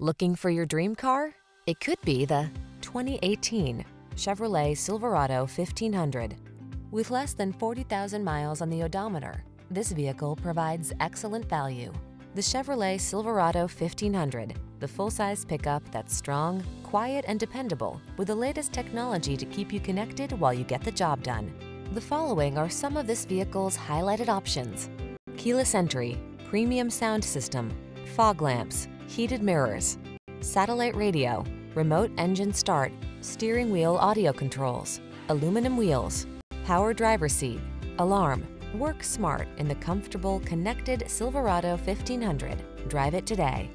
Looking for your dream car? It could be the 2018 Chevrolet Silverado 1500. With less than 40,000 miles on the odometer, this vehicle provides excellent value. The Chevrolet Silverado 1500, the full-size pickup that's strong, quiet, and dependable with the latest technology to keep you connected while you get the job done. The following are some of this vehicle's highlighted options. Keyless entry, premium sound system, fog lamps, heated mirrors, satellite radio, remote engine start, steering wheel audio controls, aluminum wheels, power driver seat, alarm. Work smart in the comfortable, connected Silverado 1500. Drive it today.